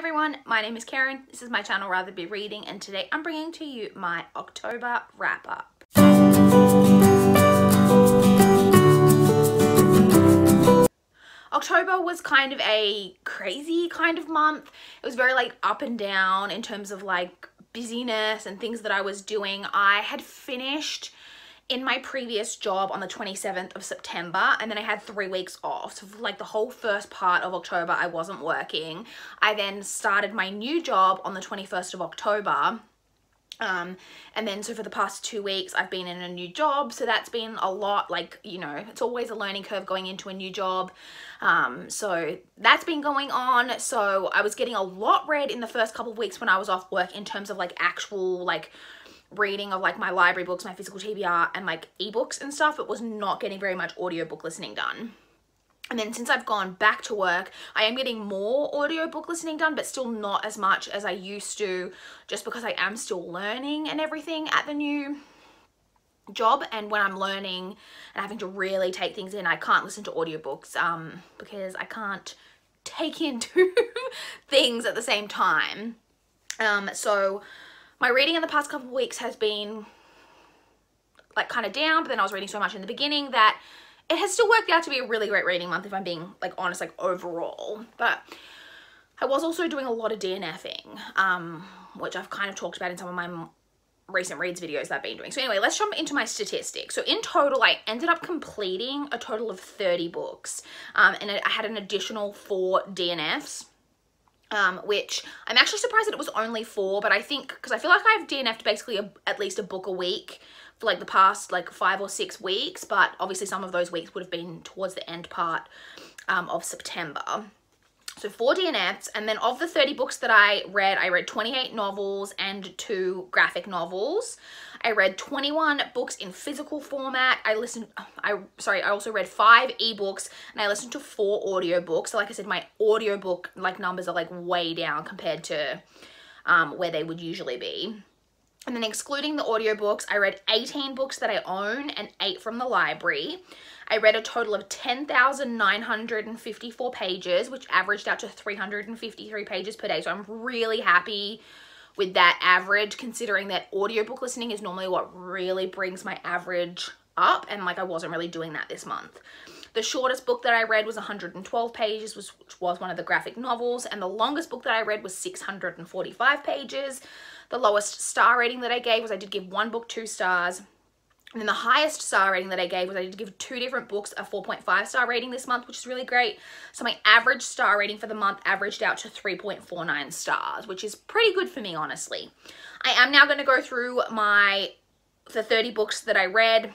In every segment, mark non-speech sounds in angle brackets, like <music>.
everyone, my name is Kerryn, this is my channel Rather Be Reading and today I'm bringing to you my October wrap up. October was kind of a crazy kind of month. It was very like up and down in terms of like busyness and things that I was doing. I had finished in my previous job on the 27th of September and then I had three weeks off. So like the whole first part of October, I wasn't working. I then started my new job on the 21st of October. Um, and then so for the past two weeks, I've been in a new job. So that's been a lot like, you know, it's always a learning curve going into a new job. Um, so that's been going on. So I was getting a lot read in the first couple of weeks when I was off work in terms of like actual like reading of like my library books, my physical TBR and like ebooks and stuff, but was not getting very much audiobook listening done. And then since I've gone back to work, I am getting more audiobook listening done, but still not as much as I used to, just because I am still learning and everything at the new job. And when I'm learning and having to really take things in, I can't listen to audiobooks um, because I can't take in <laughs> two things at the same time. Um, so my reading in the past couple of weeks has been like kind of down, but then I was reading so much in the beginning that it has still worked out to be a really great reading month if I'm being like honest, like overall. But I was also doing a lot of DNFing, um, which I've kind of talked about in some of my recent reads videos that I've been doing. So anyway, let's jump into my statistics. So in total, I ended up completing a total of 30 books. Um, and I had an additional four DNFs um, which I'm actually surprised that it was only four, but I think, because I feel like I've DNF'd basically a, at least a book a week for like the past like five or six weeks, but obviously some of those weeks would have been towards the end part um, of September. So four DNFs, and then of the 30 books that I read, I read 28 novels and two graphic novels. I read 21 books in physical format. I listened, I sorry, I also read five ebooks and I listened to four audiobooks. So like I said, my audiobook like numbers are like way down compared to um, where they would usually be. And then excluding the audiobooks, I read 18 books that I own and eight from the library. I read a total of 10,954 pages, which averaged out to 353 pages per day. So I'm really happy with that average, considering that audiobook listening is normally what really brings my average up. And like I wasn't really doing that this month. The shortest book that I read was 112 pages, which was one of the graphic novels. And the longest book that I read was 645 pages. The lowest star rating that I gave was I did give one book two stars and then the highest star rating that I gave was I did give two different books a 4.5 star rating this month, which is really great. So my average star rating for the month averaged out to 3.49 stars, which is pretty good for me, honestly. I am now going to go through my the 30 books that I read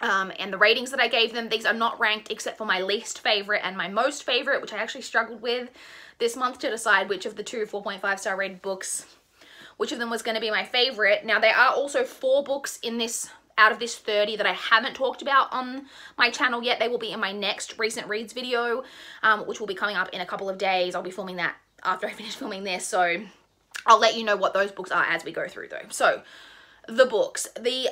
um, and the ratings that I gave them. These are not ranked except for my least favorite and my most favorite, which I actually struggled with this month to decide which of the two 4.5 star rated books, which of them was going to be my favorite. Now, there are also four books in this out of this 30 that I haven't talked about on my channel yet. They will be in my next recent reads video, um, which will be coming up in a couple of days. I'll be filming that after <laughs> I finish filming this. So I'll let you know what those books are as we go through though. So the books. The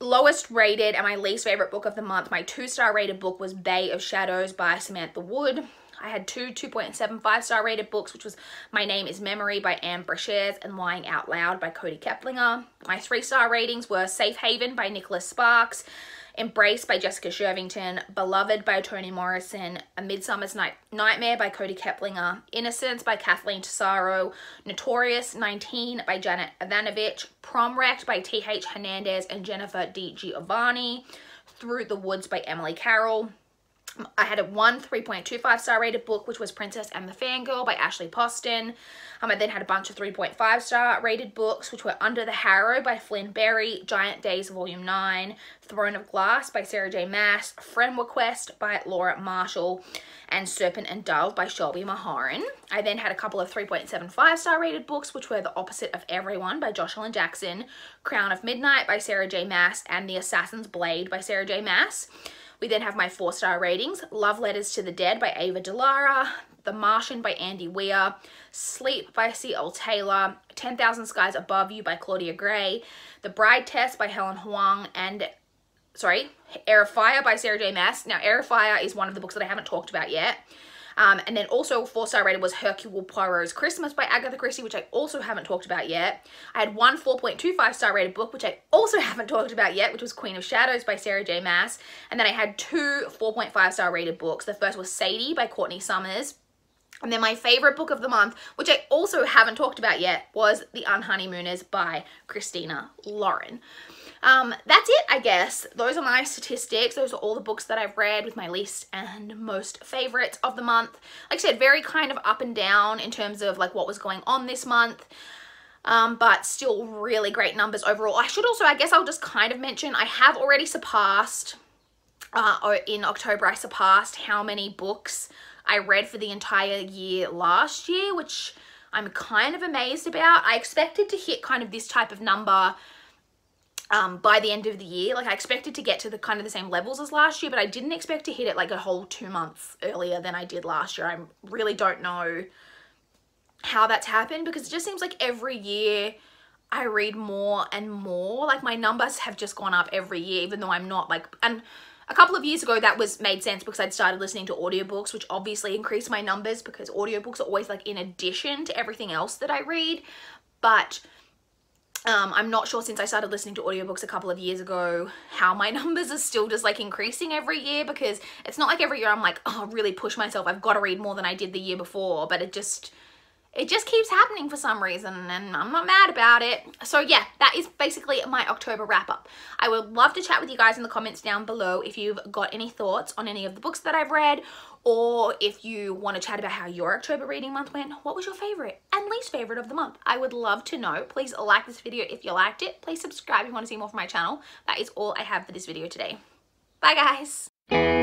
lowest rated and my least favorite book of the month, my two star rated book was Bay of Shadows by Samantha Wood. I had two 2.75 star rated books, which was My Name is Memory by Ann Brashares and Lying Out Loud by Kody Keplinger. My three star ratings were Safe Haven by Nicholas Sparks, Embrace by Jessica Shirvington, Beloved by Toni Morrison, A Midsummer's Night Nightmare by Kody Keplinger, Innocence by Kathleen Tessaro, Notorious 19 by Janet Evanovich, Prom Wrecked by T.H. Hernandez and Jennifer Di Giovanni, Through the Woods by Emily Carroll, I had a one 3.25 star rated book, which was Princess and the Fangirl by Ashley Poston. Um, I then had a bunch of 3.5 star rated books, which were Under the Harrow by Flynn Berry, Giant Days Volume 9, Throne of Glass by Sarah J Maas, Friend Request by Laura Marshall, and Serpent and Dove by Shelby Mahurin. I then had a couple of 3.75 star rated books, which were The Opposite of Everyone by Joshilyn Jackson, Crown of Midnight by Sarah J Maas, and The Assassin's Blade by Sarah J Maas. We then have my four star ratings. Love Letters to the Dead by Ava Dellaira. The Martian by Andy Weir. Sleep by C.L. Taylor. 10,000 Skies Above You by Claudia Gray. The Bride Test by Helen Hoang. And, sorry, Heir of Fire by Sarah J. Maas. Now, Heir of Fire is one of the books that I haven't talked about yet. Um, and then also four star rated was Hercule Poirot's Christmas by Agatha Christie, which I also haven't talked about yet. I had one 4.25 star rated book, which I also <laughs> haven't talked about yet, which was Queen of Shadows by Sarah J Maas. And then I had two 4.5 star rated books. The first was Sadie by Courtney Summers. And then my favorite book of the month, which I also haven't talked about yet, was The Unhoneymooners by Christina Lauren. Um, that's it, I guess. Those are my statistics. Those are all the books that I've read with my least and most favorites of the month. Like I said, very kind of up and down in terms of like what was going on this month. Um, but still really great numbers overall. I should also, I guess I'll just kind of mention, I have already surpassed, uh, in October, I surpassed how many books I read for the entire year last year, which I'm kind of amazed about. I expected to hit kind of this type of number um, by the end of the year. Like I expected to get to the kind of the same levels as last year, but I didn't expect to hit it like a whole two months earlier than I did last year. I really don't know how that's happened because it just seems like every year I read more and more. Like my numbers have just gone up every year, even though I'm not like, and a couple of years ago that was made sense because I'd started listening to audiobooks, which obviously increased my numbers because audiobooks are always like in addition to everything else that I read. But um, I'm not sure since I started listening to audiobooks a couple of years ago how my <laughs> numbers are still just like increasing every year because it's not like every year I'm like, oh, really push myself. I've got to read more than I did the year before, but it just, it just keeps happening for some reason and I'm not mad about it. So yeah, that is basically my October wrap up. I would love to chat with you guys in the comments down below if you've got any thoughts on any of the books that I've read or if you want to chat about how your October reading month went, what was your favorite and least favorite of the month? I would love to know. Please like this video if you liked it. Please subscribe if you want to see more from my channel. That is all I have for this video today. Bye guys.